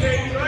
State